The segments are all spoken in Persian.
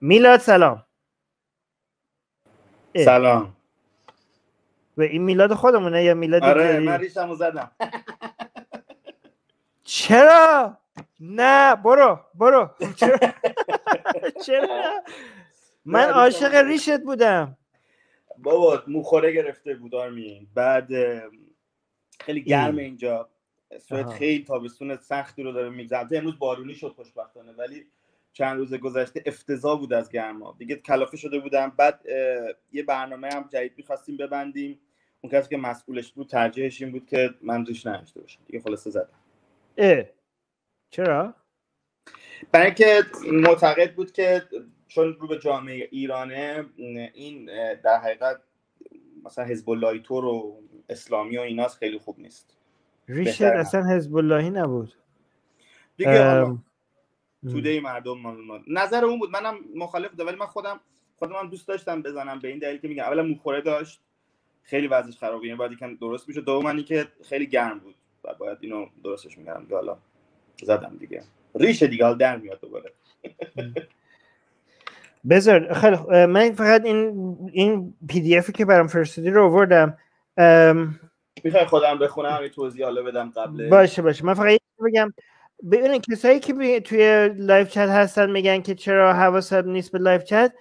میلاد سلام. سلام. و این میلاد خودمونه یا میلاد آره من ریشمو زدم. چرا؟ نه برو برو. چرا؟ چرا؟ من عاشق ریشت بودم. بابا موخوره گرفته بود آرمین. بعد خیلی گرم اینجا. سوئد خیلی تابستون سختی رو داره میگذره امروز بارونی شد خوشبختانه ولی چند روز گذشته افتضاح بود از گرما. دیگه کلافه شده بودم. بعد یه برنامه هم جدید می‌خواستیم ببندیم. اون کسی که مسئولش بود ترجیحش این بود که من روش نشته باشم. دیگه خلاصه زدم. اه. چرا؟ برای اینکه معتقد بود که چون رو به جامعه ایرانه این در حقیقت مثلا حزب الله تور و اسلامی و ایناس خیلی خوب نیست. ریشت اصلا حزب اللهی نبود. دیگه توده مردم نظر اون بود. منم مخالف بودم ولی من خودم خودم هم دوست داشتم بزنم به این دلیل که میگم. اولا موخوره داشت. خیلی وضعش خرابه. یعنی بعد یکم درست میشه دوم که خیلی گرم بود. و باید اینو درستش می‌کردم. که حالا زدم دیگه. ریشه دیگه. حال در میاد دوباره. بذار خیلی من فقط این این پی دی افی که برام فرستادی رو آوردم. می‌خوای خودم بخونم این توضیح بدم قبل باشه باشه. من فقط بگم. ببینید کسایی که توی live chat هستن میگن که چرا حواست نیست به live chat.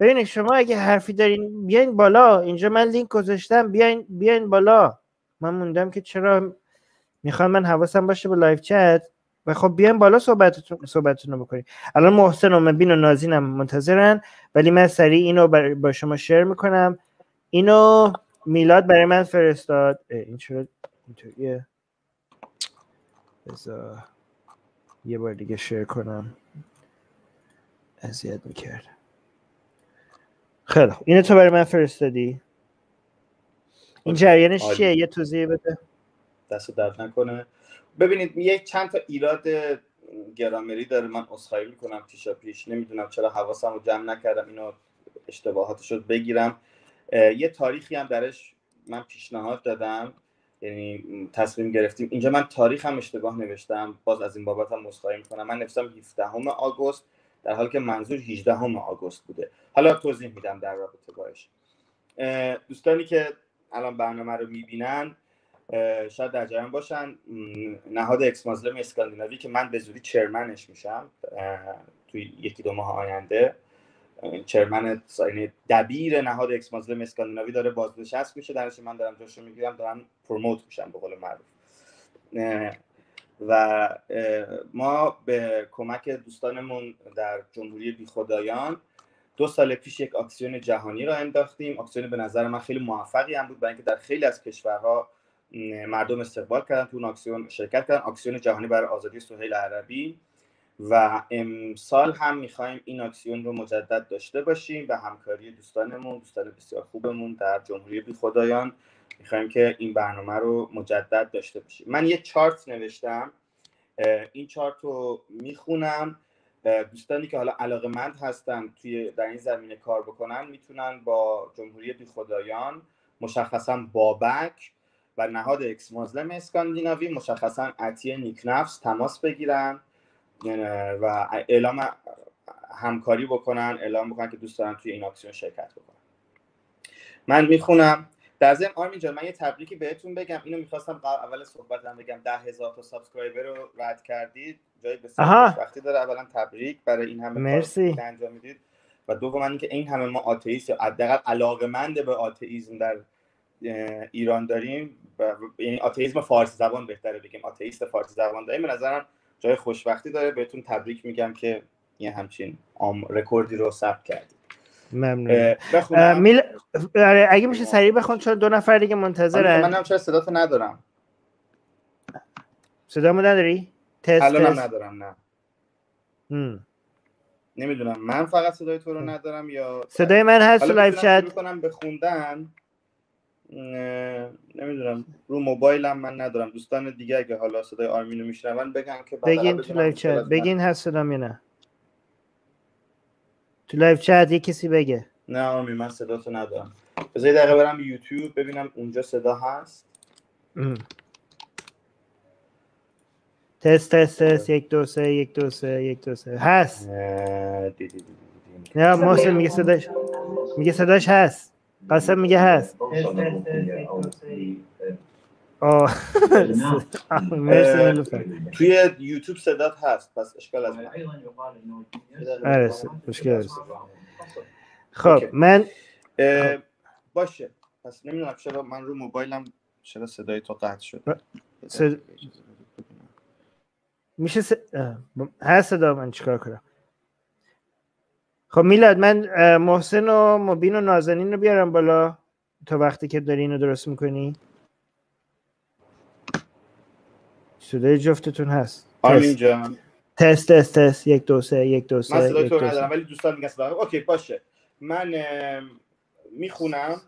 ببینید شما اگه حرفی دارین بیاین بالا. اینجا من لینک گذاشتم. بیاین بیاین بالا. من موندم که چرا می‌خوام من حواسم باشه به live chat. و خب بیاین بالا صحبتتون صحبتتون رو بکنید الان محسن و مبین و نازینم منتظرن ولی من سریع اینو با شما share می‌کنم. اینو میلاد برای من فرستاد. این چرا اینطوریه؟ بذار یه بار دیگه شیر کنم. اذیت می‌کرد. خیلی اینو تو برای من فرستادی؟ این جریانش چیه؟ یه توضیح بده. دست درد نکنه. ببینید یک چند تا ایراد گرامری داره. من اصخایی می‌کنم پیشا پیش. نمی‌دونم چرا حواسم رو جمع نکردم. اینو اشتباهاتش رو بگیرم. یه تاریخی هم درش من پیشنهاد دادم. یعنی تصمیم گرفتیم. اینجا من تاریخ هم اشتباه نوشتم. باز از این بابت هم مصخایی می‌کنم. من نوشتم 17 آگوست در حالی که منظور 18 آگوست بوده. حالا توضیح میدم در رابطه باش. دوستانی که الان برنامه رو می‌بینن شاید در جریان باشن. نهاد اکس مازلم اسکاندیناوی که من به زودی چرمنش میشم توی یکی دو ماه آینده. chairman یعنی دبیر نهاد Ex-Muslim اسکاندیناوی داره بازنشست میشه درش من دارم جاشو می‌گیرم دارم promote میشم به قول معروف. و ما به کمک دوستانمون در جمهوری بیخدایان دو سال پیش یک اکسیون جهانی راه انداختیم. اکسیون به نظر من خیلی موفقی هم بود برای اینکه در خیلی از کشورها مردم استقبال کردن تو اون اکسیون شرکت کردن. اکسیون جهانی برای آزادی سهیل عربی. و امسال هم می‌خوایم این اکسیون رو مجدد داشته باشیم و همکاری دوستانمون دوستان بسیار خوبمون در جمهوری بی خدایان می‌خوایم که این برنامه رو مجدد داشته باشیم. من یه چارت نوشتم. این چارت رو می‌خونم. دوستانی که حالا علاقه مند هستن توی در این زمینه کار بکنن می‌تونن با جمهوری بی خدایان مشخصا بابک و نهاد Ex-Muslim اسکاندیناوی مشخصا عطیه نیکنفس تماس بگیرن. و اعلام همکاری بکنن اعلام بکنن که دوست دارن توی این اکسیون شرکت بکنن. من می‌خونم. در ضمن آرمین جان من یه تبریکی بهتون بگم. اینو می‌خواستم قبل اول صحبتم بگم. ده هزار تا subscriber رو رد کردید. جای بسیار خوشوقتی داره. اولا تبریک برای این همه مرسی. که انجام می‌دید. و دوم اینکه این همه ما آتئیست یا حداقل علاقمند به آتئیسم در ایران داریم. یعنی آتئیسم فارسی زبان بهتره بگیم. آتئیست فارسی زبان داریم. به نظرم جای خوشبختی داره بهتون تبریک میگم که یه همچین آم رکوردی رو ثبت کردید. ممنون. میل... اگه میشه سریع بخون چون دو نفر دیگه منتظرن. من هم چرا صداتو ندارم؟ صدامو نداری؟ تست الان ندارم نه. هم. نمی‌دونم من فقط صدای تو رو ندارم یا صدای من هست تو live chat. می‌کنم به خوندن. نمی‌دونم. رو موبایلم من ندارم. دوستان دیگه اگه حالا صدای آرمینو میشنون بگن که بگین تو live chat. بگین هست صدام یا نه. تو live chat یه کسی بگه. نه آرمین من صدا تو ندارم بذار یه دقیقه برم یوتیوب ببینم اونجا صدا هست. تست تست تست. یک دو سه یک دو سه یک دو سه. هست. نه محسن میگه صداش میگه صداش هست. قاسم میگه هست. آه. مرسی نیلوفر توی یوتیوب صدات هست پس اشکال از آره مشکل نیست. خب. من اه، باشه. پس نمی‌دونم چرا من رو موبایلم چرا صدای تو قطع شد. میشه هست صدا من چیکار کنم؟ خب میلاد من محسن و مبین و نازنین رو بیارم بالا. تا وقتی که داری اینو درست می‌کنی. صدای جفتتون هست. آرمین تست. جان. تست تست تست. یک دو سه یک دو من سه صدای یک تو ندارم ولی دوستان میگن صدا okay باشه. من می‌خونم.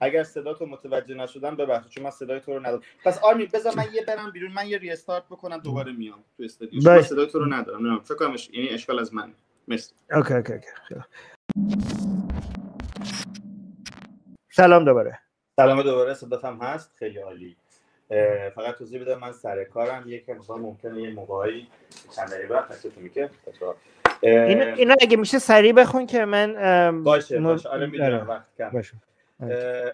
اگر صدا تو متوجه نشدم ببخشید چون من صدای تو رو ندارم. پس آرمین بذار من یه برم بیرون من یه restart بکنم دوباره میام تو استودیو من. صدای تو رو ندارم. نمی‌دونم فکر کنم یعنی اشکال از من مرسی okay okay okay خیلی. سلام دوباره. سلام دوباره صدات هم هست؟ خیلی عالی. فقط توضیح بدم من سر کارم. یک مثلا ممکنه یه موقعی چند دقیقه بعد میگه اینو, اینو اگه میشه سریع بخون که من باشه باشه. آره می‌دونم آره، وقت کم باشه.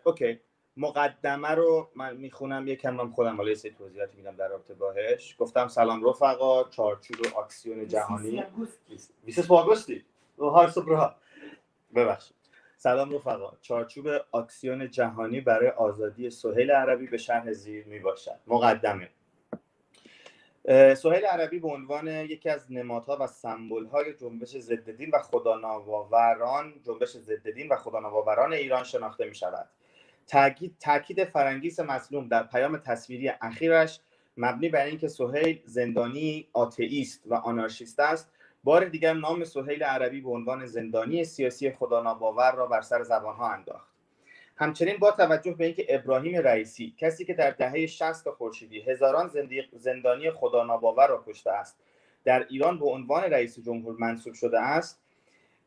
okay. مقدمه رو من می‌خونم یکم من خودم حالا یه سری توضیحاتی میدم در رابطه باهش گفتم سلام رفقا چارچوب آکسیون جهانی. 20 آگوستی. هر صبح ببخشید. سلام رفقا چارچوب آکسیون جهانی برای آزادی سهیل عربی به شرح زیر می باشد مقدمه سهیل عربی به عنوان یکی از نمادها و سمبول‌های جنبش ضد دین و خداناوران جنبش ضد دین و خداناوران ایران شناخته می شود تاکید تاکید فرنگیس مظلوم در پیام تصویری اخیرش مبنی بر اینکه سهیل زندانی آتئیست و آنارشیست است بار دیگر نام سهیل عربی به عنوان زندانی سیاسی خداناباور را بر سر زبانها انداخت. همچنین با توجه به اینکه ابراهیم رئیسی کسی که در دهه 60 خورشیدی هزاران زندانی خداناباور را کشته است در ایران به عنوان رئیس جمهور منصوب شده است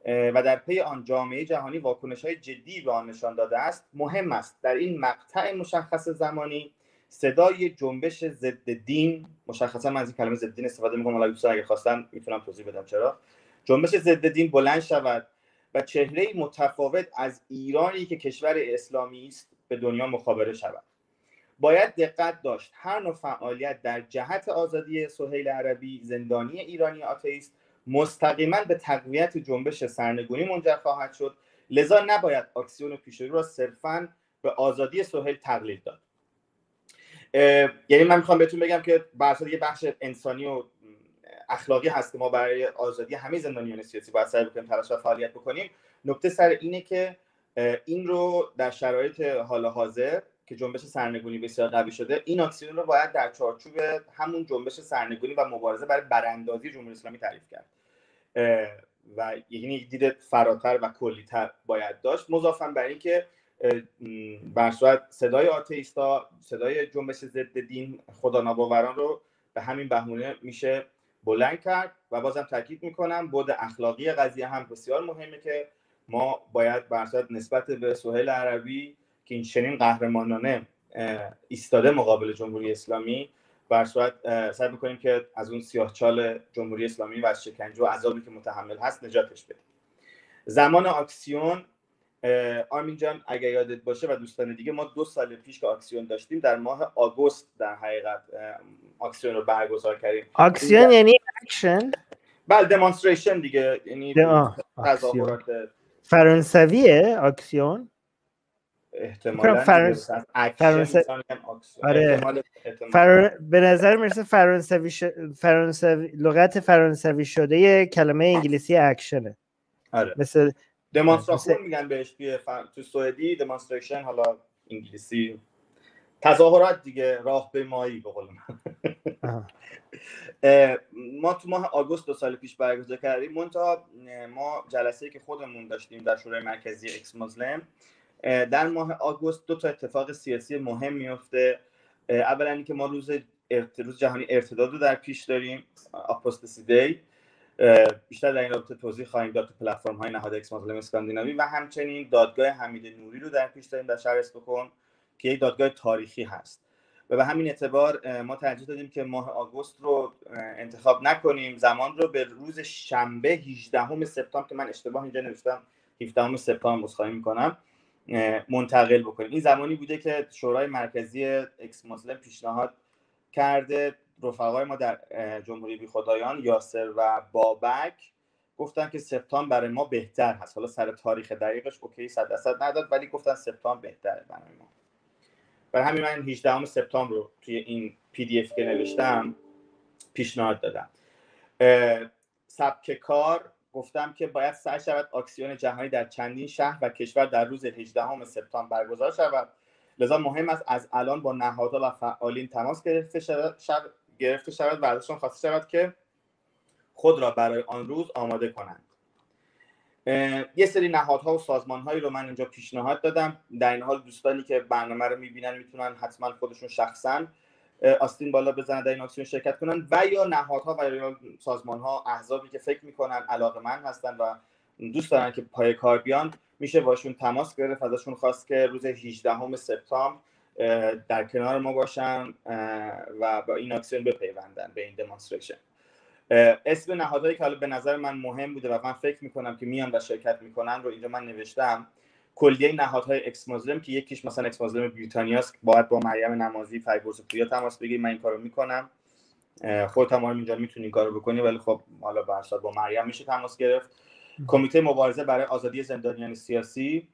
و در پی آن جامعه جهانی واکنش های جدی به آن نشان داده است مهم است. در این مقطع مشخص زمانی صدای جنبش ضد دین مشخصا من از این کلمه ضد دین استفاده می‌کنم حالا دوستان اگه خواستن می‌تونم توضیح بدم چرا. جنبش ضد دین بلند شود و چهره متفاوت از ایرانی که کشور اسلامی است به دنیا مخابره شود. باید دقت داشت هر نوع فعالیت در جهت آزادی سهیل عربی زندانی ایرانی آتئیست مستقیما به تقویت جنبش سرنگونی منجر خواهد شد. لذا نباید اکسیون پیشرو را صرفا به آزادی سهیل تقلیل داد. یعنی من می‌خوام بهتون بگم که بر یه بخش انسانی و اخلاقی هست که ما برای آزادی همه زندانیان سیاسی باید سعی بکنیم تلاش و فعالیت بکنیم. نکته سر اینه که این رو در شرایط حال حاضر که جنبش سرنگونی بسیار قوی شده این اکسیون رو باید در چارچوب همون جنبش سرنگونی و مبارزه برای براندازی جمهوری اسلامی تعریف کرد. و یعنی دید فراتر و کلیتر باید داشت. مضافا بر اینکه بر صورت صدای آتئیستا صدای جنبش ضد دین خدا ناباوران رو به همین بهونه میشه بلند کرد و بازم تاکید می‌کنم بود اخلاقی قضیه هم بسیار مهمه که ما باید بر نسبت به سهیل عربی که این چنین قهرمانانه ایستاده مقابل جمهوری اسلامی بر صورت سعی بکنیم که از اون سیاهچال جمهوری اسلامی و از شکنجه و عذابی که متحمل هست نجاتش بدیم. زمان آکسیون آرمین جان اگر یادت باشه و دوستان دیگه ما دو سال پیش که آکسیون داشتیم در ماه آگوست در حقیقت آکسیون رو برگزار کردیم. آکسیون یعنی اکشن بله demonstration دیگه یعنی. تظاهرات فرانسویه آکسیون؟ احتمالاً فرانسه-. آره. فر... به نظر می‌رسه فرانسوی ش... فرانسوی لغت فرانسوی شده کلمه انگلیسی اکشنه. آره. مثل دمانستراسیون مثل- میگن بهش توی ف... تو سوئدی. دمانستریشن حالا انگلیسی تظاهرات دیگه راه به مایی به قول من. ما تو ماه آگوست دو سال پیش برگزار کردیم. منتها ما جلسه که خودمون داشتیم در شورای مرکزی اکس مسلم اه، در ماه آگوست دو تا اتفاق سیاسی مهم میفته. اولا اینکه ما روز ارت... روز جهانی ارتداد رو در پیش داریم آپوستسی دی. بیشتر در این رابطه توضیح خواهیم داد تو پلتفرم های نهاد اکس مسلم اسکاندیناوی و همچنین دادگاه حمید نوری رو در پیش داریم در شهر استکهلم که یک دادگاه تاریخی هست. و به همین اعتبار ما ترجیح دادیم که ماه آگوست رو انتخاب نکنیم. زمان رو به روز شنبه 18 سپتامبر که من اشتباه اینجا نوشتم 17 سپتامبر مصاحبه می‌کنم. منتقل بکنیم. این زمانی بوده که شورای مرکزی Ex-Muslim پیشنهاد کرده رفقای ما در جمهوری بی خدایان یاسر و بابک گفتن که سپتامبر برای ما بهتر هست. حالا سر تاریخ دقیقش okay صد درصد نداد ولی گفتن سپتامبر بهتره برای ما. برای همین من 18 سپتامبر رو توی این PDF که نوشتم پیشنهاد دادم. سبک کار گفتم که باید سعی شود اکسیون جهانی در چندین شهر و کشور در روز 18 سپتامبر برگزار شود. لذا مهم است از الان با نهادها و فعالین تماس گرفته شود, گرفته شود و ازشان خواسته شود که خود را برای آن روز آماده کنند. یه سری نهادها و سازمانهایی رو من اینجا پیشنهاد دادم. در این حال دوستانی که برنامه رو می‌بینن می‌تونن حتما خودشون شخصا آستین بالا بزنن در این اکسیون شرکت کنن. و یا نهادها و یا سازمانها احزابی که فکر می‌کنن علاقه من هستن و دوست دارن که پای کار بیان میشه باشون تماس گرفت. ازشون خواست که روز 18 سپتامبر در کنار ما باشن و با این اکسیون بپیوندن به این demonstration اسم نهادهایی که حالا به نظر من مهم بوده و من فکر می‌کنم که میان و شرکت می‌کنن رو اینجا من نوشتم. کلیه نهادهای Ex-Muslim که یکیش مثلا Ex-Muslim بریتانیاست باید با مریم نمازی فریبرز پویا تماس بگیری من این کارو می‌کنم. خودت هم اینجا می‌تونی کارو بکنی ولی خب حالا برسات با مریم میشه تماس گرفت. کمیته مبارزه برای آزادی زندانیان سیاسی.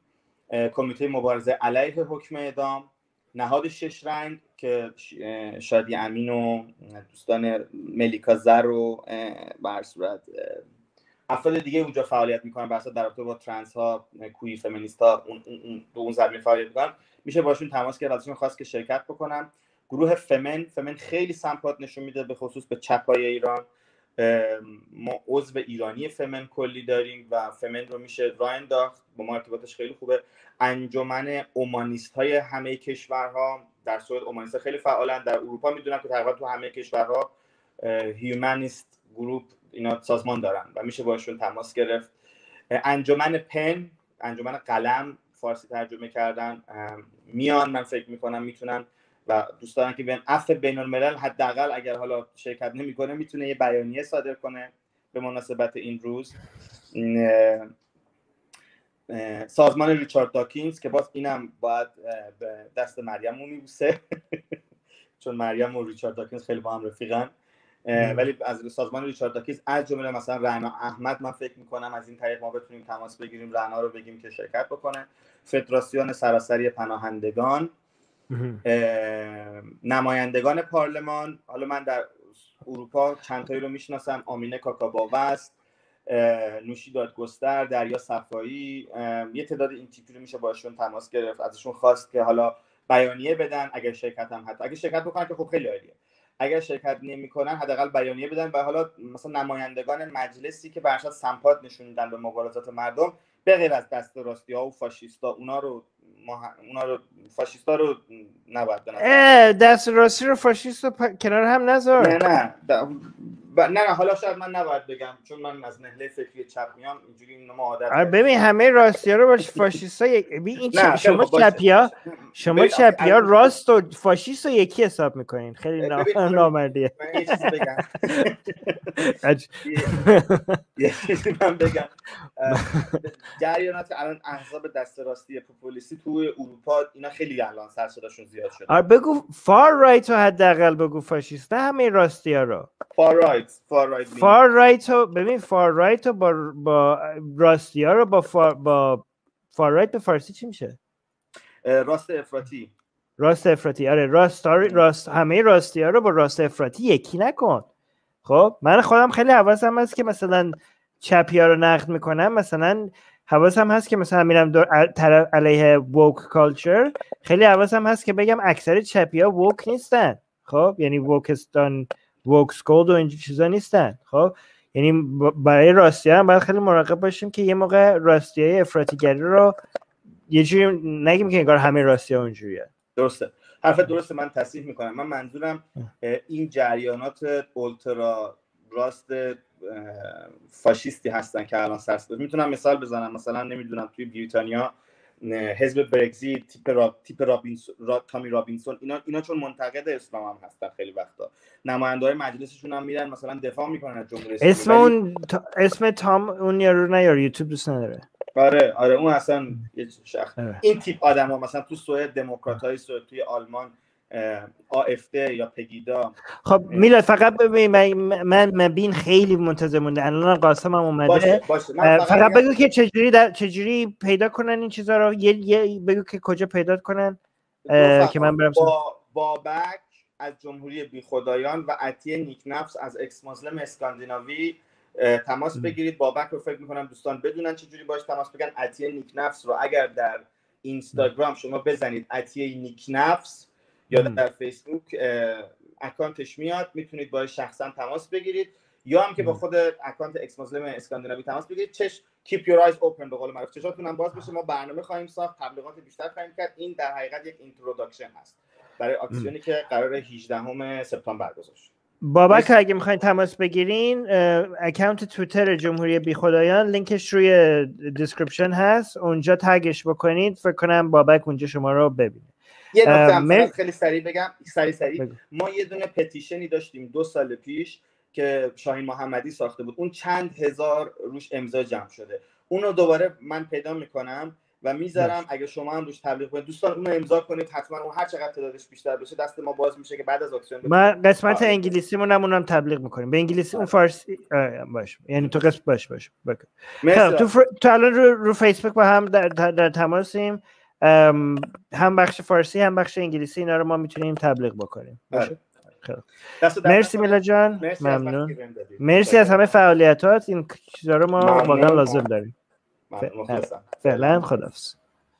کمیته مبارزه علیه حکم اعدام. نهاد شش رنگ که شادی امین و دوستان ملیکا زر و بر صورت افراد دیگه اونجا فعالیت می‌کنن بر در رابطه با ترنس ها کوی فمینیست ها اون اون اون زمین فعالیت می‌کنن. میشه باشون تماس گرفت ازشون خواست که شرکت بکنن. گروه فمن فمن خیلی سمپات نشون میده به خصوص به چپای ایران. ما عضو ایرانی فمن کلی داریم و فمن رو میشه راه انداخت. با ما ارتباطش خیلی خوبه. انجمن اومانیست های همه کشورها در صورت اومانیست خیلی فعالن. در اروپا می‌دونم که تقریبا تو همه کشورها humanist group اینا سازمان دارن و میشه باشون تماس گرفت. انجمن پن انجمن قلم فارسی ترجمه کردن. میان من فکر می‌کنم می‌تونن و دوست دارن که بیان. عفو بین الملل حداقل اگر حالا شرکت نمی‌کنه می‌تونه یه بیانیه صادر کنه به مناسبت این روز. سازمان ریچارد داکینز که باز اینم باید به دست مریم رو میبوسه. چون مریم و ریچارد داکینز خیلی با هم رفیقن. ولی از سازمان ریچارد داکینز از جمله مثلا رعنا احمد من فکر می‌کنم از این طریق ما بتونیم تماس بگیریم رعنا رو بگیم که شرکت بکنه. فدراسیون سراسری پناهندگان نمایندگان پارلمان. حالا من در اروپا چند تایی رو می‌شناسم. آمینه کاکاباوست نوشی دادگستر دریا صفایی. یه تعداد این تیپی رو میشه باشون تماس گرفت. ازشون خواست که حالا بیانیه بدن اگر شرکت هم حتی اگر شرکت بکنن که خب خیلی عالیه. اگر شرکت نمی‌کنن حداقل بیانیه بدن و حالا مثلا نمایندگان مجلسی که برشاد سمپات نشون میدن به مبارزات مردم به غیر از دست راستی ها و فاشیستا اونا رو اونا رو فاشیستا رو نباید دست راستی رو فاشیست رو کنار هم نذار. نه نه نه نه حالا شاید من نباید بگم چون من از نهله فکری چپ میام اینجوری اینو ما عادت آره ببین همه راستی ها رو باش فاشیست ها این چ... شما چپیا شما چپیا راست و فاشیست رو یکی حساب می‌کنین. خیلی نامردیه. من یه چیزی بگم. یه چیزی من بگم. جریانات الان احزاب دست راستی پوپولیستی تو اروپا اینا خیلی الان سر صداشون زیاد شده. آره بگو far right رو حداقل بگو فاشیست نه همه راستی ها رو. far right. far right far right رو ببین far right رو با با راستی ها رو با far با far right به فارسی چی میشه؟ راست افراطی. راست افراطی. آره راست راست همه راستی ها رو با راست افراطی یکی نکن. خب من خودم خیلی حواسم هست که مثلا چپی ها رو نقد می‌کنم. مثلا حواسم هست که مثلا میرم طرف علیه ووک کالچر خیلی حواسم هست که بگم اکثر چپی ها ووک نیستن. خب یعنی ووکستان ووکس گولد و اینجور چیزا نیستن. خب؟ یعنی برای راستی هم باید خیلی مراقب باشیم که یه موقع راستی های افراطیگری رو یه جوری نگیم که انگار همه راستی ها اونجوریه. درسته. حرف درسته. من تصحیح می‌کنم. من منظورم این جریانات اولترا راست فاشیستی هستن که الان صد درصد می‌تونم مثال بزنم. مثلا نمی‌دونم توی بریتانیا حزب برگزیت تیپ را... تیپ رابینسون را... تامی رابینسون اینا اینا چون منتقد اسلام هم هستن خیلی وقتا. نماینده های مجلسشون هم میرن مثلا دفاع می‌کنن از جمهوری اسم اون تا... اسم تام اون یارو نه یارو یوتیوب دوست نداره. آره آره اون اصلا یه شخص. آره. این تیپ آدم ها مثلا تو سوئد دموکرات های سوئد توی آلمان آفده یا پگیدا. خب میلاد فقط ببین من مبین خیلی منتظر مونده. الان قاسم هم اومده. باشه باشه. فقط, فقط بگو که چجوری در چجوری پیدا کنن این چیزا رو. یه, یه بگو که کجا پیدا کنن. که من برم با بابک از جمهوری بی خدایان و عطیه نیک نفس از اکس مسلم اسکاندیناوی تماس بگیرید. بابک رو فکر می‌کنم دوستان بدونن چجوری باش تماس بگن عطیه نیک نفس رو اگر در اینستاگرام شما بزنید عطیه نیک نفس یا در فیسبوک اکانتش میاد می‌تونید با شخصا تماس بگیرید. یا هم که با خود اکانت اکس مسلم اسکاندیناوی تماس بگیرید چش keep your eyes open به قول معروف. چشاتون هم باز بشه ما برنامه خواهیم ساخت تبلیغات بیشتر خواهیم کرد. این در حقیقت یک introduction هست. برای اکسیونی که قرار 18 سپتامبر برگزار بابک اگه می‌خواین تماس بگیرین اکانت تویتر جمهوری بی خدایان لینکش روی description هست. اونجا tag ش بکنید. فکر کنم بابک اونجا شما رو ببینه. یه نکته خیلی سریع بگم سریع سریع. ما یه دونه petition ی داشتیم دو سال پیش که شاهین محمدی ساخته بود. اون چند هزار روش امضا جمع شده. اونو دوباره من پیدا می‌کنم و می‌ذارم اگه شما هم روش تبلیغ کنید. دوستان اونو امضا کنید. حتما اون هر چقدر تعدادش بیشتر بشه دست ما باز میشه که بعد از اکسیون من قسمت انگلیسی مونم اونم تبلیغ می‌کنیم. به انگلیسی اون فارسی باش. یعنی تو قسمت باش باش. تو فر... تو الان رو, رو فیسبوک با هم در, در تماسیم. هم بخش فارسی هم بخش انگلیسی اینا رو ما می‌تونیم تبلیغ بکنیم. باشه مرسی میلا جان. ممنون. مرسی از همه فعالیتات. این چیزا رو ما واقعا لازم داریم. فعلا خدافظ